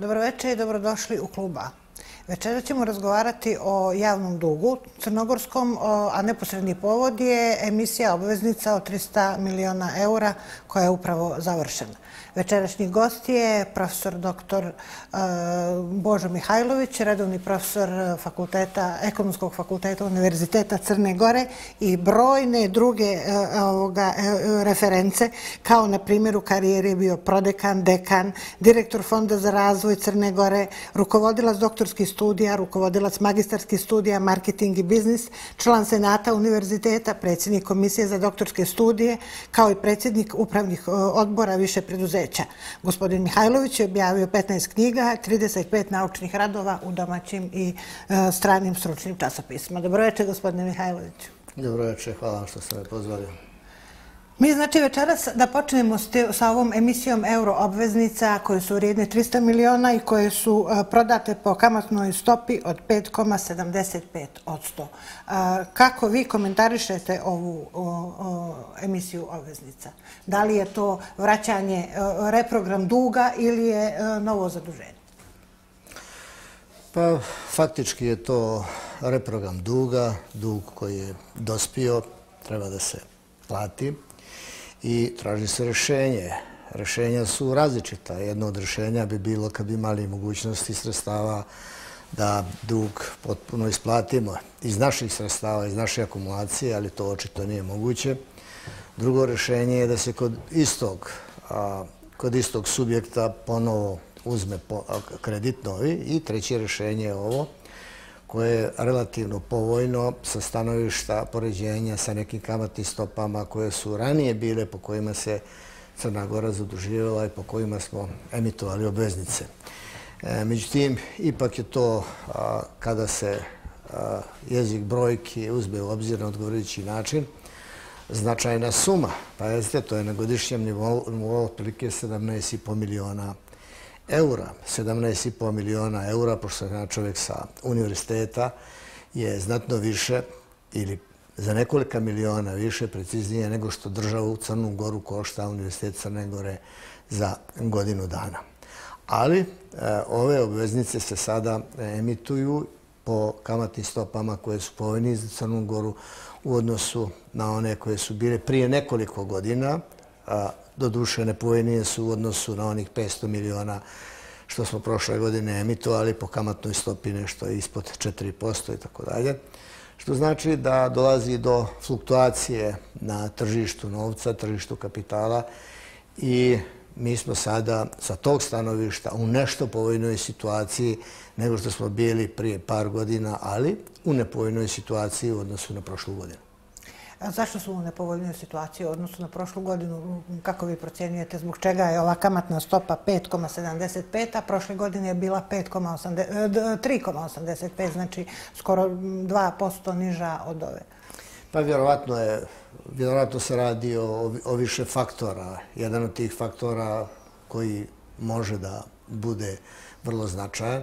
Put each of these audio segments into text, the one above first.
Dobroveče i dobrodošli u kluba. Večera ćemo razgovarati o javnom dugu crnogorskom, a neposredni povod je emisija obveznica od 300 miliona eura koja je upravo završena. Večerašnji gost je profesor dr. E, Božo Mihajlović, redovni profesor fakulteta, ekonomskog fakulteta Univerziteta Crne Gore i brojne druge e, ovoga, e, reference, kao na primjer u karijeri je bio prodekan, dekan, direktor Fonda za razvoj Crne Gore, rukovodilac doktorskih studija, studija, rukovodilac magistarskih studija, marketing i biznis, član Senata Univerziteta, predsjednik Komisije za doktorske studije, kao i predsjednik upravnih e, odbora više preduzeća. Gospodin Mihajlović je objavio 15 knjiga, 35 naučnih radova u domaćim i e, stranim stručnim časopisima. Dobroveče, gospodine Mihajloviću. Dobroveče, hvala vam što ste me pozvali. Mi znači večeras da počnemo sa ovom emisijom euro obveznica koje su vrijedne 300 miliona i koje su e, prodate po kamatnoj stopi od 5,75 od 100. Kako vi komentarišete ovu emisiju obveznica? Da li je to vraćanje, e, reprogram duga ili je e, novo zaduženje? Pa, faktički je to reprogram duga, dug koji je dospio, treba da se plati i traži se rešenje. Rešenja su različita. Jedno od rešenja bi bilo kad bi imali mogućnosti sredstava da dug potpuno isplatimo iz naših sredstava, iz naše akumulacije, ali to očito nije moguće. Drugo rešenje je da se kod istog, kod istog subjekta ponovo uzme kredit novi i treće rešenje je ovo, koje je relativno povojno sa stanovišta poređenja sa nekim kamatnim stopama koje su ranije bile po kojima se Crna Gora zaduživala i po kojima smo emitovali obveznice. E, međutim, ipak je to kada se jezik brojki uzme u obzir na odgovorići način, značajna suma. Pa jeste, to je na godišnjem nivou otprilike 17,5 miliona eura, 17,5 miliona eura, pošto je čovjek sa univerziteta, je znatno više ili za nekolika miliona više, preciznije, nego što država u Crnu Goru košta univerzitet Crne Gore za godinu dana. Ali e, ove obveznice se sada emituju po kamatnim stopama koje su poveni za Crnu Goru u odnosu na one koje su bile prije nekoliko godina, do duše nepovoljnije su u odnosu na onih 500 miliona što smo prošle godine emitovali po kamatnoj stopi nešto ispod 4% i tako dalje. Što znači da dolazi do fluktuacije na tržištu novca, tržištu kapitala i mi smo sada sa tog stanovišta u nešto povoljnoj situaciji nego što smo bili prije par godina, ali u nepovoljnoj situaciji u odnosu na prošlu godinu. Zašto smo u nepovoljnoj situaciji u odnosu na prošlu godinu? Kako vi procjenjujete zbog čega je ova kamatna stopa 5,75, a prošle godine je bila 3,85, e, znači skoro 2% niža od ove? Pa vjerovatno je, vjerovatno se radi o, o više faktora. Jedan od tih faktora koji može da bude vrlo značajan,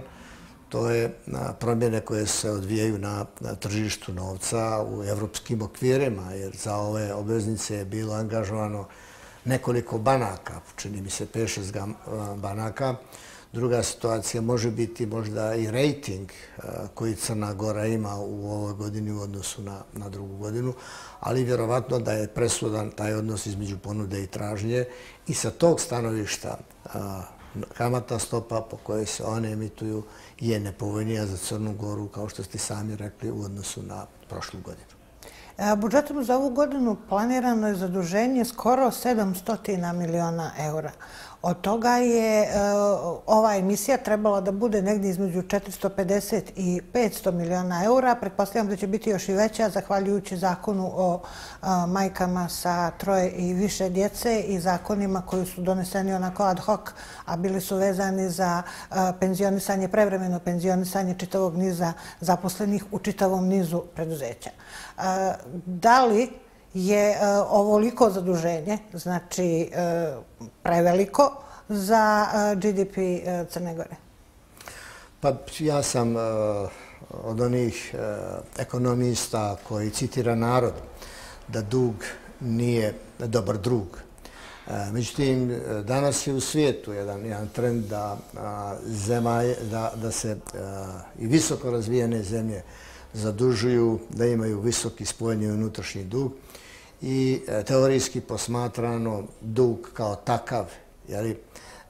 to je promjene koje se odvijaju na tržištu novca u evropskim okvirima, jer za ove obveznice je bilo angažovano nekoliko banaka, čini mi se 5-6 banaka. Druga situacija može biti možda i rejting koji Crna Gora ima u ovoj godini u odnosu na drugu godinu, ali vjerovatno da je presudan taj odnos između ponude i tražnje i sa tog stanovišta kamatna stopa po kojoj se one emituju je nepovoljnija za Crnu Goru, kao što ste sami rekli, u odnosu na prošlu godinu. E, budžetom za ovu godinu planirano je zaduženje skoro 700 miliona eura. Od toga je e, ova emisija trebala da bude negdje između 450 i 500 miliona eura. Pretpostavljam da će biti još i veća, zahvaljujući zakonu o e, majkama sa troje i više djece i zakonima koji su doneseni onako ad hoc, a bili su vezani za e, penzionisanje, prevremeno penzionisanje čitavog niza zaposlenih u čitavom nizu preduzeća. E, da li je e, ovoliko zaduženje, znači e, preveliko za e, GDP e, Crne Gore? Pa ja sam e, od onih e, ekonomista koji citira narod da dug nije dobar drug. Međutim, danas je u svijetu jedan trend da se i visoko razvijene zemlje zadužuju, da imaju visoki spojeni unutrašnji dug i e, teorijski posmatrano dug kao takav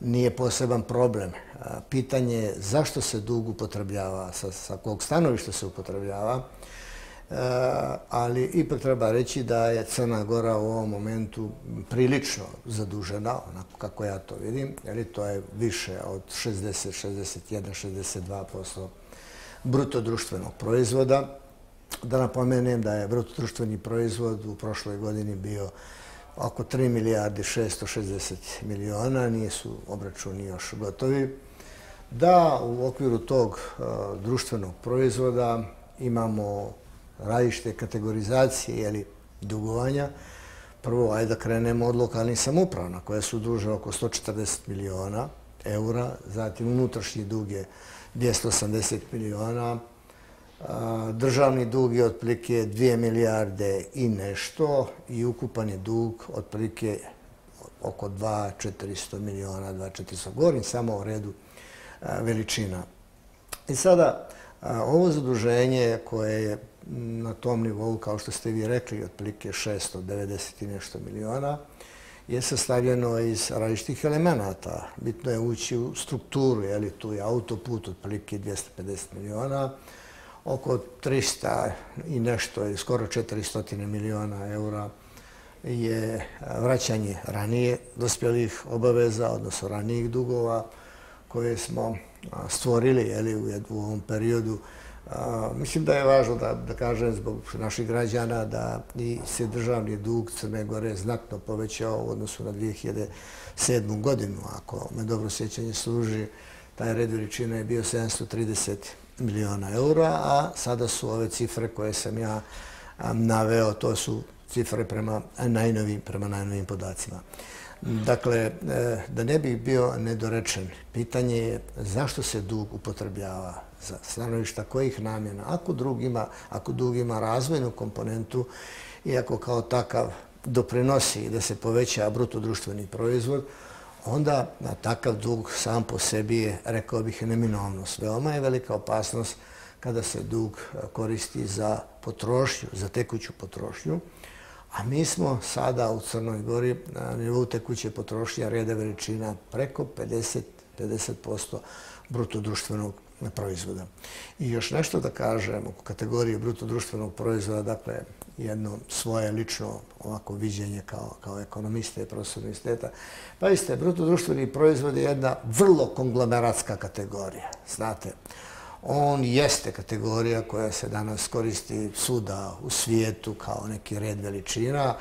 nije poseban problem. E, pitanje je zašto se dug upotrebljava, sa kog stanovišta se upotrebljava, e, ali ipak treba reći da je Crna Gora u ovom momentu prilično zadužena, onako kako ja to vidim, jer to je više od 60, 61, 62% bruto društvenog proizvoda. Da napomenem da je bruto društveni proizvod u prošloj godini bio oko 3 milijardi 660 miliona, nisu obračuni još gotovi. Da u okviru tog e, društvenog proizvoda imamo različite kategorizacije ili dugovanja. Prvo, ajde da krenemo od lokalnih samupravna koje su duže oko 140 miliona eura, zatim unutrašnji dug je 280 miliona, državni dug je otprilike 2 milijarde i nešto i ukupan je dug otprilike oko 2-400 miliona, 2-400. Govorim samo o redu veličina. I sada, ovo zaduženje koje je na tom nivou, kao što ste vi rekli, otprilike 690 i nešto miliona, je sastavljeno iz različitih elemenata. Bitno je ući u strukturu, je li tu je autoput, otprilike 250 miliona, oko 300 i nešto, ili skoro 400 miliona eura je e, vraćanje ranije dospjelih obaveza, odnosno ranijih dugova koje smo stvorili jeli, u ovom periodu. Mislim da je važno da, da kažem zbog naših građana da i se državni dug Crne Gore znatno povećao u odnosu na 2007. godinu. Ako me dobro sjećanje služi, taj red veličine je bio 730 miliona eura, a sada su ove cifre koje sam ja naveo, to su cifre prema najnovim, prema najnovim podacima. Dakle, e, da ne bih bio nedorečen, pitanje je zašto se dug upotrebljava stanovišta kojih namjena. Ako drug ima, ako dug ima razvojnu komponentu i ako kao takav doprinosi da se poveća bruto društveni proizvod, onda na takav dug sam po sebi je, rekao bih, neminovnost. Veoma je velika opasnost kada se dug e, koristi za potrošnju, za tekuću potrošnju. A mi smo sada u Crnoj Gori na nivou tekuće potrošnje reda veličina preko 50% bruto društvenog proizvoda. I još nešto da kažem u kategoriji bruto društvenog proizvoda, dakle, jedno svoje lično ovako viđenje kao, kao ekonomiste i profesor universiteta. Pa iste, bruto društveni proizvod je jedna vrlo konglomeratska kategorija. Znate, on jeste kategorija koja se danas koristi suda u svijetu kao neki red veličina,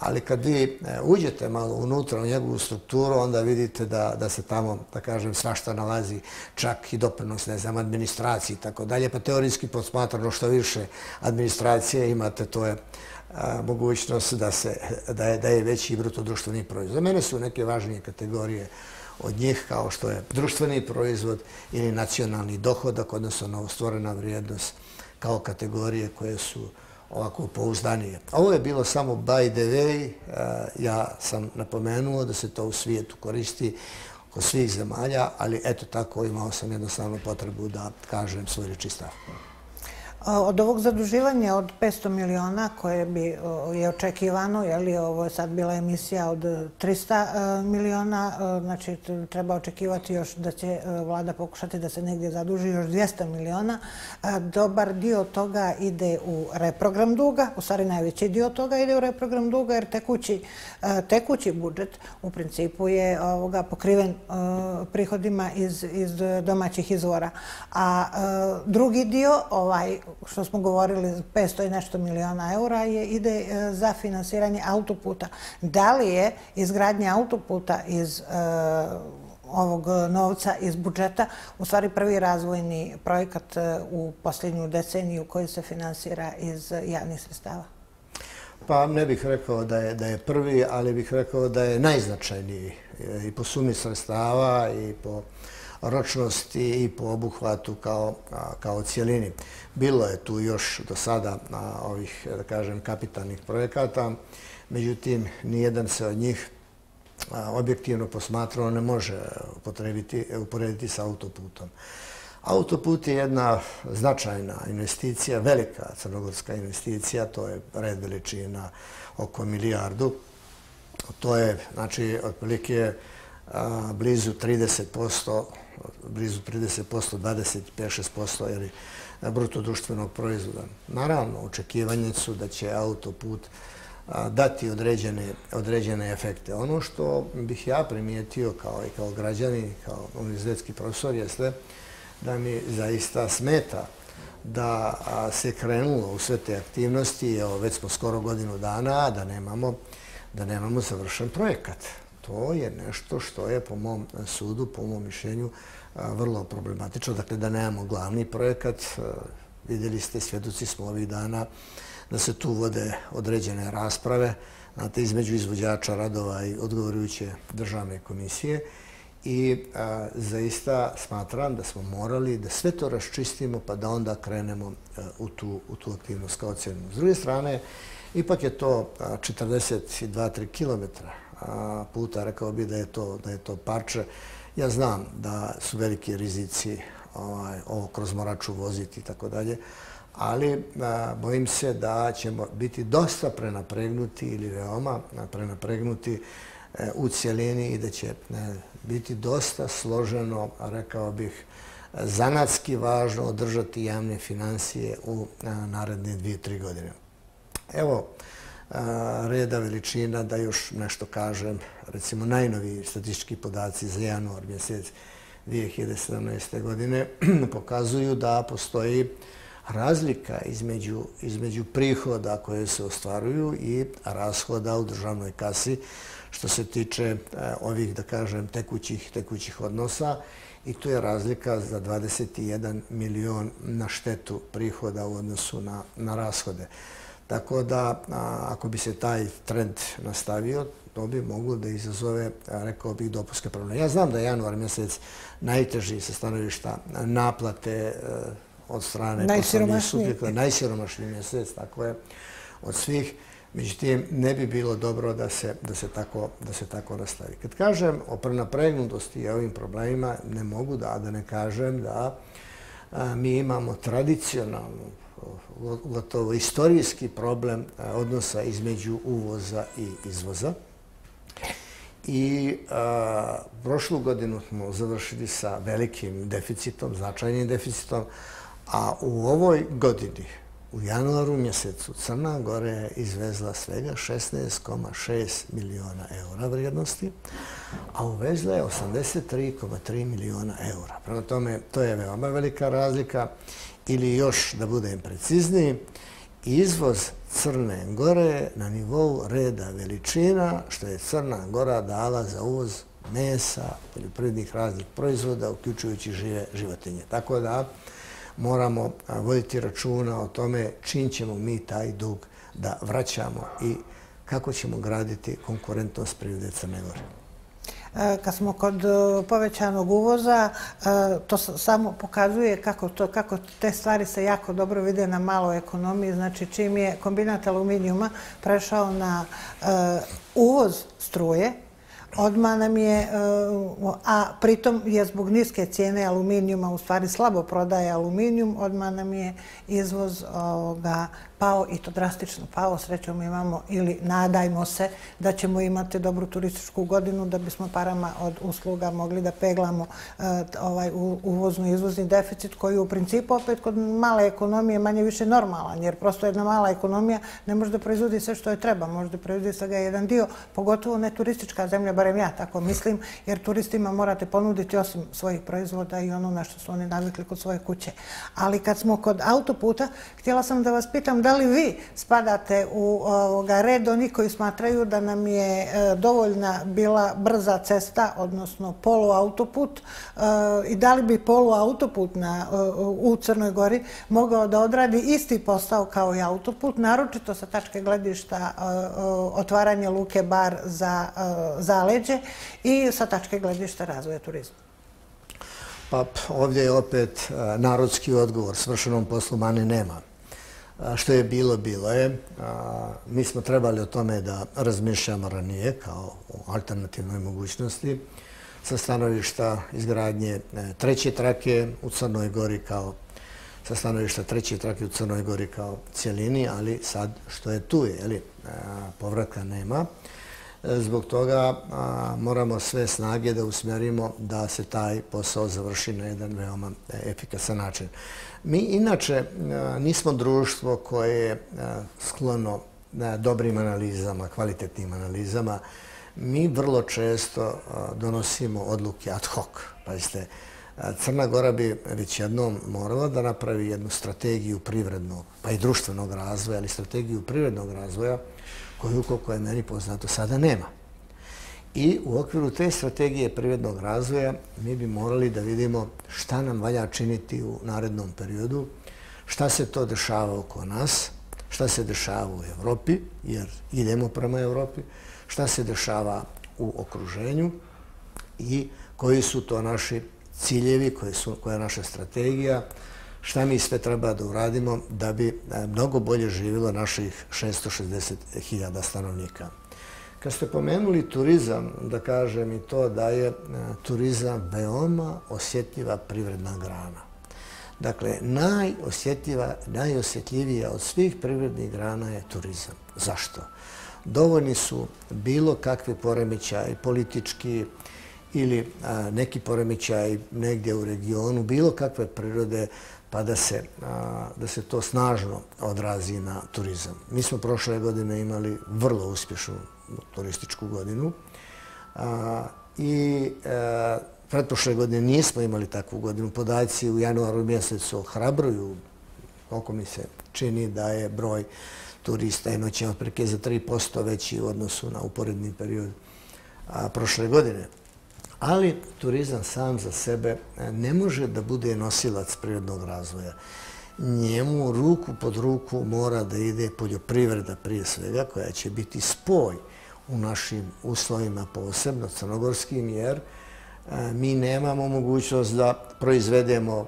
ali kad vi e, uđete malo unutra u njegovu strukturu, onda vidite da, da se tamo, da kažem, svašta nalazi, čak i doprinos, ne znam, administraciji i tako dalje. Pa teorijski posmatrano što više administracije imate, to je a, mogućnost da, se, da, je, da je veći brutodruštveni proizvod. Za mene su neke važnije kategorije od njih kao što je društveni proizvod ili nacionalni dohodak, odnosno novostvorena vrijednost kao kategorije koje su ovako pouzdanije. Ovo je bilo samo by the way. E, ja sam napomenuo da se to u svijetu koristi kod svih zemalja, ali eto tako imao sam jednostavno potrebu da kažem svoj reči stav. Od ovog zaduživanja od 500 miliona koje bi je očekivano, je li ovo je sad bila emisija od 300 e, miliona, e, znači treba očekivati još da će e, vlada pokušati da se negdje zaduži još 200 miliona. Dobar dio toga ide u reprogram duga, u stvari najveći dio toga ide u reprogram duga jer tekući, tekući budžet u principu je ovoga pokriven prihodima iz, iz domaćih izvora. A drugi dio, ovaj što smo govorili, 500 i nešto miliona eura, je, ide e, za finansiranje autoputa. Da li je izgradnja autoputa iz e, ovog novca iz budžeta, u stvari prvi razvojni projekat e, u posljednju deceniju koji se finansira iz javnih sredstava? Pa ne bih rekao da je, da je prvi, ali bih rekao da je najznačajniji i po sumi sredstava i po ročnosti i po obuhvatu kao, kao cijelini. Bilo je tu još do sada ovih, da kažem, kapitalnih projekata, međutim, nijedan se od njih objektivno posmatrano ne može uporediti sa autoputom. Autoput je jedna značajna investicija, velika crnogorska investicija, to je red veličina oko milijardu. To je, znači, otprilike blizu 30%, blizu 30%, 25-6% bruto društvenog proizvoda. Naravno, očekivanje su da će autoput dati određene efekte. Ono što bih ja primijetio kao i kao građani, kao univerzitetski profesor, jeste da mi zaista smeta da se krenulo u sve te aktivnosti, evo već smo skoro godinu dana, da nemamo da nemamo završen projekat. To je nešto što je po mom eh, sudu, po mom mišljenju, eh, vrlo problematično. Dakle, da nemamo glavni projekat, eh, vidjeli ste, svjedoci smo ovih dana, da se tu vode određene rasprave znate, između izvođača radova i odgovorujuće državne komisije. I zaista smatram da smo morali da sve to raščistimo pa da onda krenemo u tu, u tu aktivnost kao cijenu. S druge strane, ipak je to 42-3 km puta, rekao bi da je to, da je to parče. Ja znam da su veliki rizici ovaj, ovo kroz moraču voziti i tako dalje, ali bojim se da ćemo biti dosta prenapregnuti ili veoma prenapregnuti e, u cijelini i da će biti dosta složeno, rekao bih, zanatski važno održati javne financije u naredne dvije, tri godine. Evo, reda veličina da još nešto kažem. Recimo, najnoviji statistički podaci za januar mjesec 2017. godine pokazuju da postoji razlika između, između prihoda koje se ostvaruju i rashoda u državnoj kasi što se tiče e, ovih, da kažem, tekućih, tekućih odnosa i tu je razlika za 21 milion na štetu prihoda u odnosu na, na rashode. Tako da, ako bi se taj trend nastavio, to bi moglo da izazove, rekao bih, dopuske probleme. Ja znam da je januar mjesec najteži sa stanovišta naplate e, od strane poslovnih subjekta. Najsiromašniji mjesec, tako je, od svih. Međutim, ne bi bilo dobro da se, da se, tako, da se tako nastavi. Kad kažem o prenapregnutosti i ovim problemima, ne mogu da, da ne kažem da mi imamo tradicionalnu gotovo istorijski problem e, odnosa između uvoza i izvoza. I e, prošlu godinu smo završili sa velikim deficitom, značajnim deficitom, a u ovoj godini, u januaru mjesecu, Crna Gora je izvezla svega 16,6 miliona eura vrijednosti, a uvezla je 83,3 miliona eura. Prema tome, to je veoma velika razlika ili još da budem precizniji, izvoz Crne Gore na nivou reda veličina, što je Crna Gora dala za uvoz mesa, poljoprivrednih raznih proizvoda, uključujući žive životinje. Tako da moramo voditi računa o tome čim ćemo mi taj dug da vraćamo i kako ćemo graditi konkurentnost prirode Crne Gore. Eh, kad smo kod eh, povećanog uvoza, eh, to samo pokazuje kako, to, kako te stvari se jako dobro vide na maloj ekonomiji. Znači, čim je kombinat aluminijuma prešao na uvoz struje, odmah nam je, e, a pritom je zbog niske cijene aluminijuma, u stvari slabo prodaje aluminijum, odmah nam je izvoz ovoga, pao i to drastično pao. Srećom imamo ili nadajmo se da ćemo imati dobru turističku godinu da bismo parama od usluga mogli da peglamo e, ovaj uvozno izvozni deficit koji u principu opet kod male ekonomije manje više normalan jer prosto jedna mala ekonomija ne može da proizvodi sve što je treba. Može da proizvodi svega jedan dio, pogotovo ne turistička zemlja, barem ja tako mislim, jer turistima morate ponuditi osim svojih proizvoda i ono na što su oni navikli kod svoje kuće. Ali kad smo kod autoputa, htjela sam da vas pitam da li vi spadate u red oni koji smatraju da nam je e, dovoljna bila brza cesta, odnosno poluautoput e, i da li bi poluautoput e, u Crnoj Gori mogao da odradi isti postao kao i autoput, naročito sa tačke gledišta e, e, otvaranje Luke Bar za e, zaleđe i sa tačke gledišta razvoja turizma? Pa ovdje je opet e, narodski odgovor. Svršenom poslu mani nema e, što je bilo, bilo je. E, mi smo trebali o tome da razmišljamo ranije kao o alternativnoj mogućnosti sa stanovišta izgradnje treće trake u Crnoj Gori kao sa stanovišta treće trake u Crnoj Gori kao cijelini, ali sad što je tu je, e, povratka nema. Zbog toga moramo sve snage da usmjerimo da se taj posao završi na jedan veoma efikasan način. Mi inače nismo društvo koje je sklono dobrim analizama, kvalitetnim analizama. Mi vrlo često donosimo odluke ad hoc. Pazite, Crna Gora bi već jednom morala da napravi jednu strategiju privrednog, pa i društvenog razvoja, ali strategiju privrednog razvoja koju, koliko je meni poznato, sada nema. I u okviru te strategije privrednog razvoja mi bi morali da vidimo šta nam valja činiti u narednom periodu, šta se to dešava oko nas, šta se dešava u Evropi, jer idemo prema Evropi, šta se dešava u okruženju i koji su to naši ciljevi, koja je naša strategija, šta mi sve treba da uradimo da bi e, mnogo bolje živjelo naših 660.000 stanovnika. Kad ste pomenuli turizam, da kažem i to da je e, turizam veoma osjetljiva privredna grana. Dakle, najosjetljiva, najosjetljivija od svih privrednih grana je turizam. Zašto? Dovoljni su bilo kakve poremećaje, politički ili neki poremećaj negdje u regionu, bilo kakve prirode, pa da se, da se to snažno odrazi na turizam. Mi smo prošle godine imali vrlo uspješnu turističku godinu. a, I e, a, pretpošle godine nismo imali takvu godinu. Podaci u januaru mjesecu ohrabruju, koliko mi se čini da je broj turista inoće otprike za 3% veći u odnosu na uporedni period a, prošle godine. Ali turizam sam za sebe e, ne može da bude nosilac prirodnog razvoja. Njemu ruku pod ruku mora da ide poljoprivreda prije svega, koja će biti spoj u našim uslovima posebno crnogorskim, jer e, mi nemamo mogućnost da proizvedemo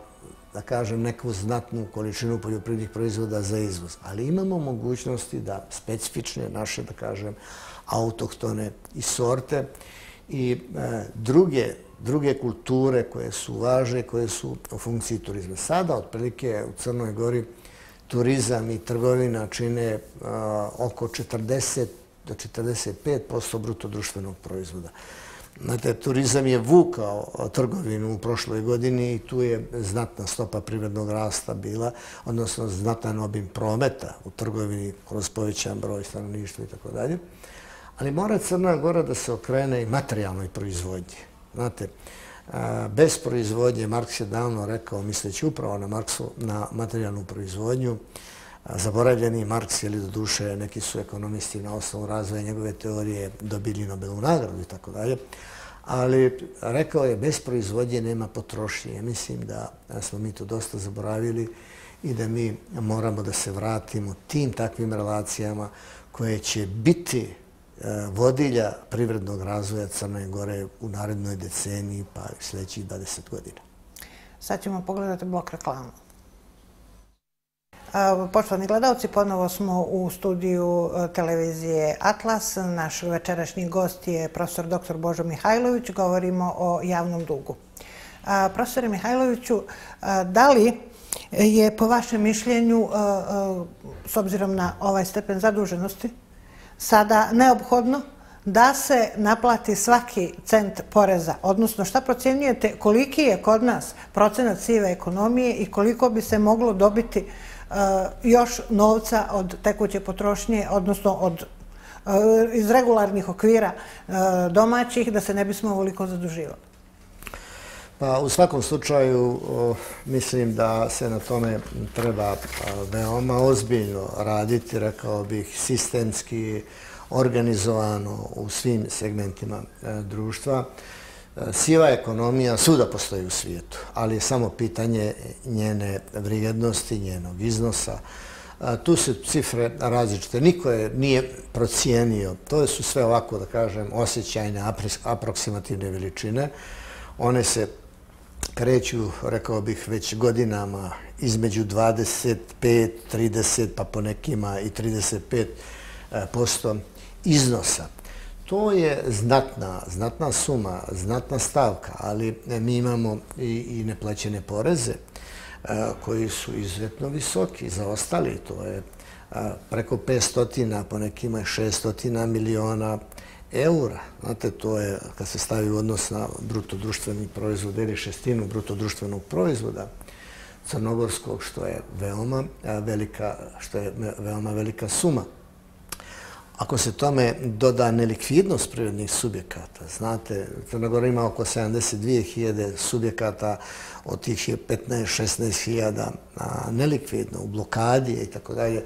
da kažem, neku znatnu količinu poljoprivrednih proizvoda za izvoz. Ali imamo mogućnosti da specifične naše, da kažem, autohtone i sorte i e, druge druge kulture koje su važne, koje su u funkciji turizma. Sada, otprilike, u Crnoj Gori turizam i trgovina čine e, oko 40 do 45% bruto društvenog proizvoda. Znate, turizam je vukao trgovinu u prošloj godini i tu je znatna stopa privrednog rasta bila, odnosno znatan obim prometa u trgovini kroz povećan broj stanovništva i tako dalje. Ali mora Crna Gora da se okrene i materijalnoj proizvodnji. Znate, bez proizvodnje, Marks je davno rekao, misleći upravo na Marksu, na materijalnu proizvodnju, zaboravljeni Marks, ili do duše, neki su ekonomisti na osnovu razvoja njegove teorije dobili Nobelu nagradu i tako dalje, ali rekao je, bez proizvodnje nema potrošnje. Mislim da smo mi to dosta zaboravili i da mi moramo da se vratimo tim takvim relacijama koje će biti Eh, vodilja privrednog razvoja Crne Gore u narednoj deceniji pa sljedećih 20 godina. Sad ćemo pogledati blok reklamu. Eh, poštovani gledalci, ponovo smo u studiju eh, televizije Atlas. Naš večerašnji gost je profesor dr. Božo Mihajlović. Govorimo o javnom dugu. Profesore Mihajloviću, da li je po vašem mišljenju, s obzirom na ovaj stepen zaduženosti, sada neophodno da se naplati svaki cent poreza? Odnosno, šta procjenjujete koliki je kod nas procenat sive ekonomije i koliko bi se moglo dobiti e, još novca od tekuće potrošnje, odnosno od eh, iz regularnih okvira e, domaćih, da se ne bismo ovoliko zaduživali? Pa u svakom slučaju mislim da se na tome treba veoma ozbiljno raditi, rekao bih, sistemski organizovano u svim segmentima e, društva. E, siva ekonomija suda postoji u svijetu, ali je samo pitanje njene vrijednosti, njenog iznosa. E, tu su cifre različite. Niko je nije procijenio. To su sve ovako, da kažem, osjećajne, aproksimativne veličine. One se kreću, rekao bih, već godinama između 25, 30, pa po nekima i 35 e, posto iznosa. To je znatna, znatna suma, znatna stavka, ali e, mi imamo i, i neplaćene poreze e, koji su izuzetno visoki za ostali. To je preko 500, po nekima 600 miliona eura. Znate, to je, kad se stavi u odnos na brutodruštveni proizvod ili šestinu brutodruštvenog proizvoda crnogorskog, što je veoma velika, što je veoma velika suma. Ako se tome doda nelikvidnost prirodnih subjekata, znate, Crnogora ima oko 72.000 subjekata, od tih je 15-16.000 nelikvidno, u blokadi i tako dalje.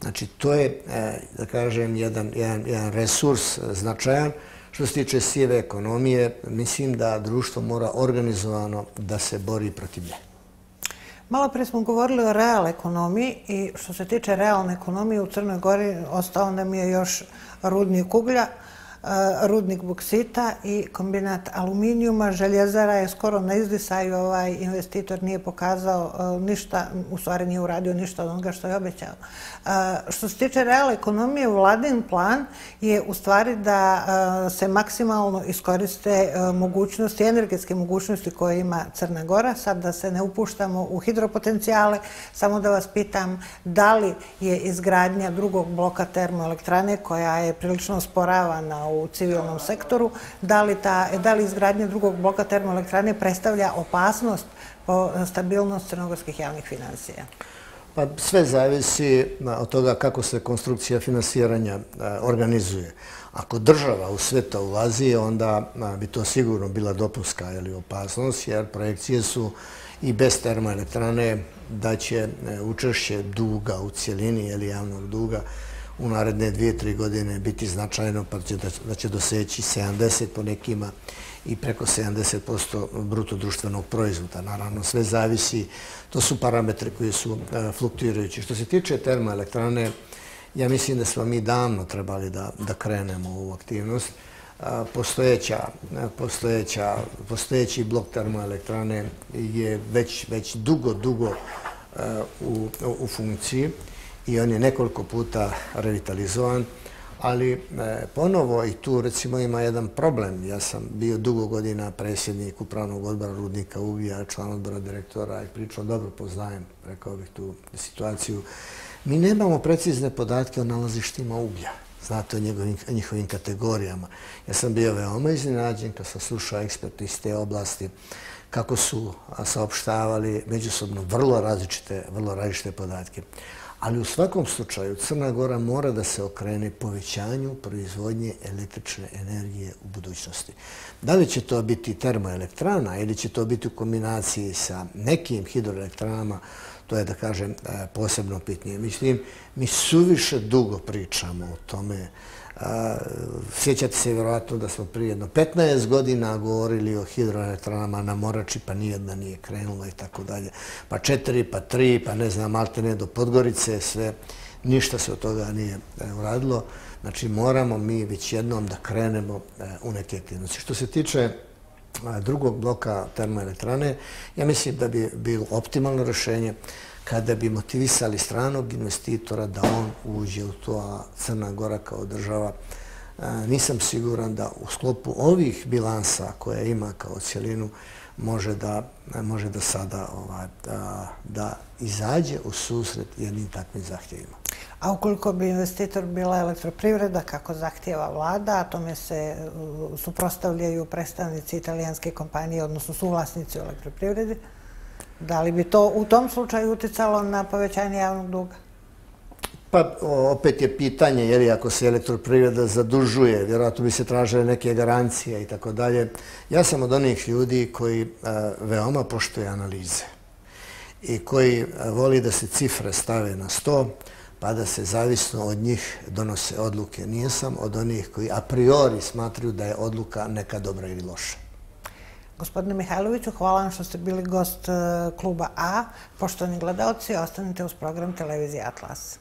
Znači, to je, e, da kažem, jedan, jedan, jedan resurs e, značajan. Što se tiče sive ekonomije, mislim da društvo mora organizovano da se bori protiv nje. Malo prije smo govorili o real ekonomiji i što se tiče realne ekonomije u Crnoj Gori ostao nam je još rudnik uglja. E, rudnik buksita i kombinat aluminijuma. Željezara je skoro na izdisaju. Ovaj investitor nije pokazao e, ništa, u stvari nije uradio ništa od onoga što je obećao. E, što se tiče real ekonomije, vladin plan je u stvari da se maksimalno iskoriste mogućnosti, energetske mogućnosti koje ima Crna Gora. Sad da se ne upuštamo u hidropotencijale, samo da vas pitam da li je izgradnja drugog bloka termoelektrane koja je prilično sporavana u u civilnom sektoru, da li, ta, da li izgradnje drugog bloka termoelektrane predstavlja opasnost po stabilnost crnogorskih javnih financija? Pa sve zavisi od toga kako se konstrukcija finansiranja e, organizuje. Ako država u sve to ulazi, onda bi to sigurno bila dopuska ili opasnost, jer projekcije su i bez termoelektrane da će e, učešće duga u cijelini ili javnog duga u naredne dvije, tri godine biti značajno, pa će da će doseći 70 po nekima i preko 70% bruto društvenog proizvoda. Naravno, sve zavisi, to su parametre koji su e, fluktuirajući. Što se tiče termoelektrane, ja mislim da smo mi davno trebali da, da krenemo u ovu aktivnost. E, postojeća, e, postojeća, postojeći blok termoelektrane je već, već dugo, dugo u, u funkciji i on je nekoliko puta revitalizovan, ali e, ponovo i tu recimo ima jedan problem. Ja sam bio dugo godina presjednik upravnog odbora Rudnika Uvija, član odbora direktora i pričao dobro poznajem, rekao bih tu situaciju. Mi nemamo precizne podatke o nalazištima uglja, znate o njegovim, njihovim kategorijama. Ja sam bio veoma iznenađen kad sam slušao ekspert iz te oblasti kako su saopštavali međusobno vrlo različite, vrlo različite podatke. Ali u svakom slučaju Crna Gora mora da se okrene povećanju proizvodnje električne energije u budućnosti. Da li će to biti termoelektrana ili će to biti u kombinaciji sa nekim hidroelektranama, to je da kažem e, posebno pitnije. Mislim, mi suviše dugo pričamo o tome Sjećate se vjerovatno da smo prije jedno 15 godina govorili o hidroelektranama na Morači, pa nijedna nije krenula i tako dalje. Pa četiri, pa tri, pa ne znam, alterne do Podgorice, sve. Ništa se od toga nije e, uradilo. Znači, moramo mi već jednom da krenemo e, u neke aktivnosti. Što se tiče e, drugog bloka termoelektrane, ja mislim da bi bilo optimalno rješenje kada bi motivisali stranog investitora da on uđe u to, a Crna Gora kao država, nisam siguran da u sklopu ovih bilansa koje ima kao cijelinu može da, može da sada ovaj, da, da izađe u susret jednim takvim zahtjevima. A ukoliko bi investitor bila elektroprivreda, kako zahtjeva vlada, a tome se uh, suprostavljaju predstavnici italijanske kompanije, odnosno suvlasnici u elektroprivredi, Da li bi to u tom slučaju uticalo na povećanje javnog duga? Pa opet je pitanje, jer ako se elektroprivreda zadužuje, vjerojatno bi se tražile neke garancije i tako dalje. Ja sam od onih ljudi koji e, veoma poštuje analize i koji e, voli da se cifre stave na sto, pa da se zavisno od njih donose odluke. Nijesam od onih koji a priori smatruju da je odluka neka dobra ili loša. Gospodine Mihajloviću, hvala vam što ste bili gost e, kluba A. Poštovani gledalci, ostanite uz program Televizije Atlas.